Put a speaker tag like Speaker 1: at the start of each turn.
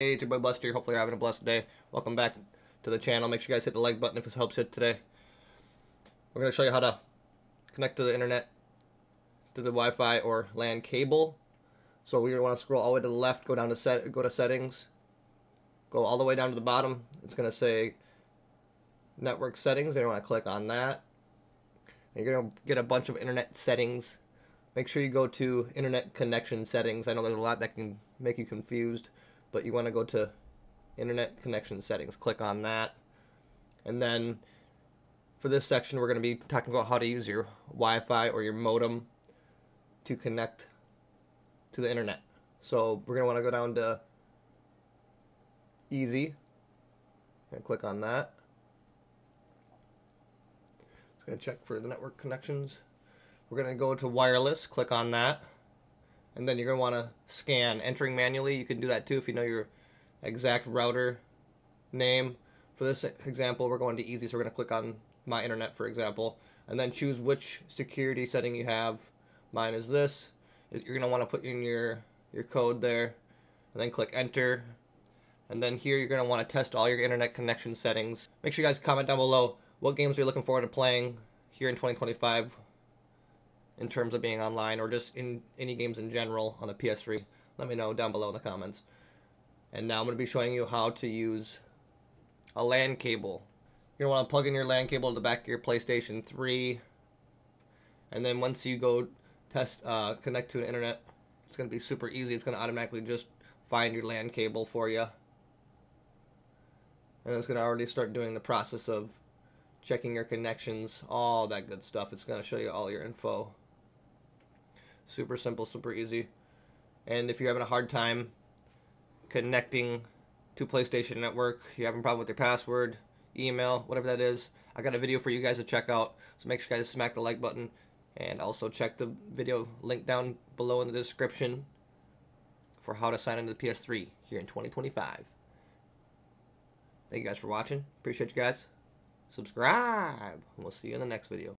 Speaker 1: Hey, it's your boy Buster. Hopefully you're having a blessed day. Welcome back to the channel. Make sure you guys hit the like button if this helps you today. We're going to show you how to connect to the internet to the Wi-Fi or LAN cable. So to want to scroll all the way to the left, go down to set, go to settings, go all the way down to the bottom. It's going to say network settings. You want to click on that. And you're going to get a bunch of internet settings. Make sure you go to internet connection settings. I know there's a lot that can make you confused but you want to go to internet connection settings click on that. And then for this section we're going to be talking about how to use your Wi-Fi or your modem to connect to the internet. So we're going to want to go down to easy and click on that. It's going to check for the network connections. We're going to go to wireless click on that and then you're going to want to scan. Entering manually you can do that too if you know your exact router name. For this example we're going to easy so we're going to click on my internet for example and then choose which security setting you have. Mine is this. You're going to want to put in your your code there and then click enter. And then here you're going to want to test all your internet connection settings. Make sure you guys comment down below what games are you're looking forward to playing here in 2025 in terms of being online or just in any games in general on the PS3. Let me know down below in the comments. And now I'm going to be showing you how to use a LAN cable. You're going to want to plug in your LAN cable to the back of your PlayStation 3. And then once you go test uh, connect to an internet, it's going to be super easy. It's going to automatically just find your LAN cable for you. And it's going to already start doing the process of checking your connections, all that good stuff. It's going to show you all your info. Super simple, super easy. And if you're having a hard time connecting to PlayStation Network, you're having a problem with your password, email, whatever that is, I got a video for you guys to check out. So make sure you guys smack the like button and also check the video link down below in the description for how to sign into the PS3 here in 2025. Thank you guys for watching. Appreciate you guys. Subscribe. And we'll see you in the next video.